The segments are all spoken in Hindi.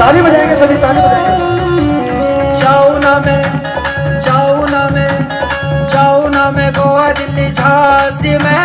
ताली बजाएँगे सभी, ताली बजाएँगे। जाऊ ना मैं जाऊ ना मैं जाऊ ना मैं, गोवा, दिल्ली, झांसी में।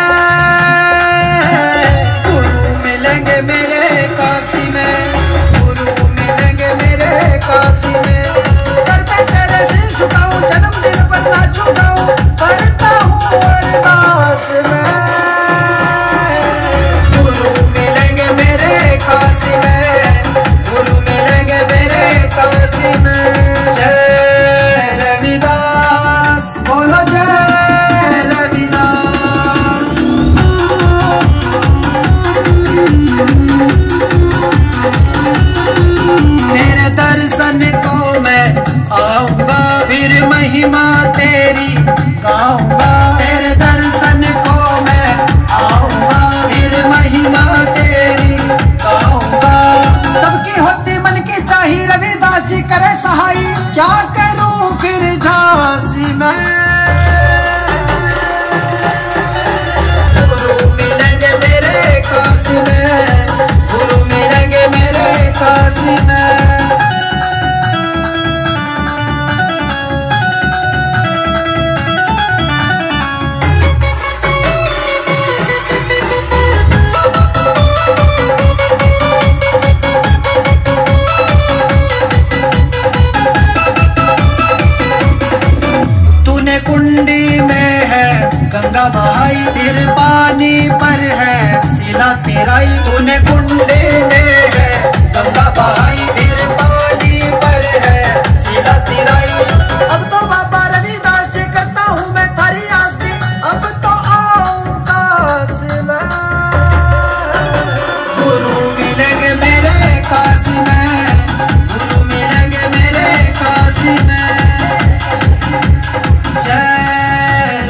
जी करे सहाय क्या कर तेरा तेरा ही तूने कुंडे में है। गंगा बहाई मेरे पानी पर है। सीधा तेरा ही अब तो बाबा रविदास जी करता हूँ मैं थारी आस्ती। अब तो आऊँगा गुरु मिलेंगे मेरे काशी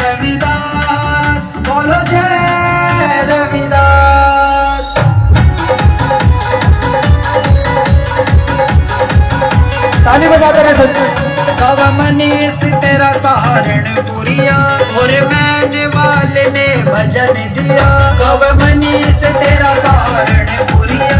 रविदास। बोलो जय रविदास। ताली बजाते रहे सब मनीष, तेरा सहारनपुरिया और मैं वाले ने भजन दिया। कब मनीष, तेरा सहारनपुरिया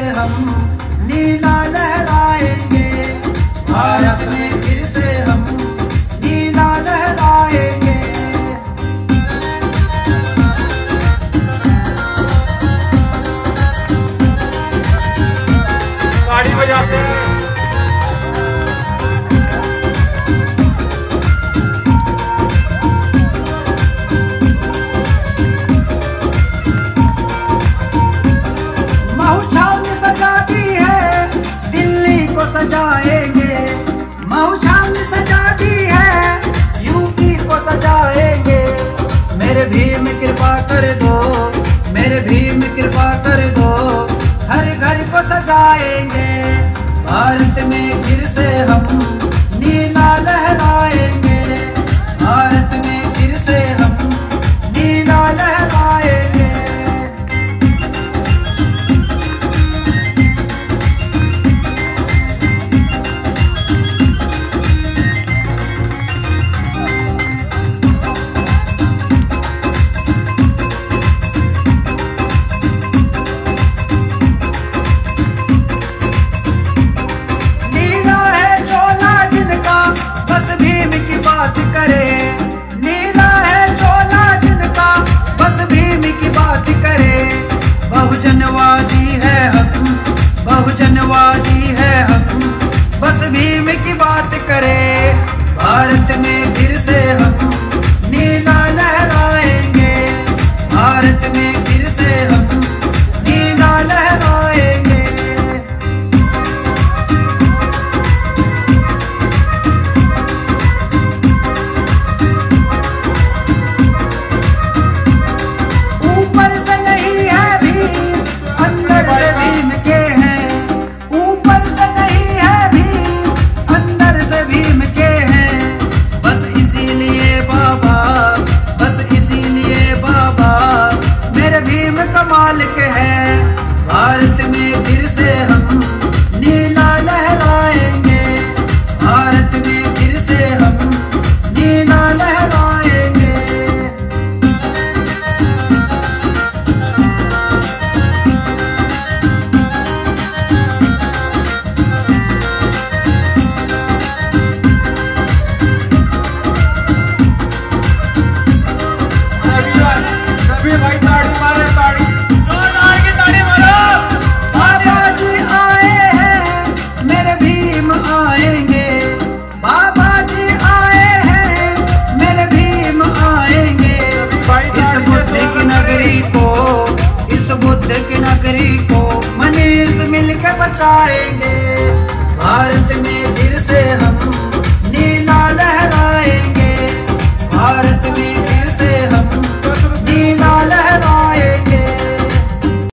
हम जाएँगे। भारत में फिर से हम भीम की बात करें भारत में फिर से हम बचाएँगे भारत में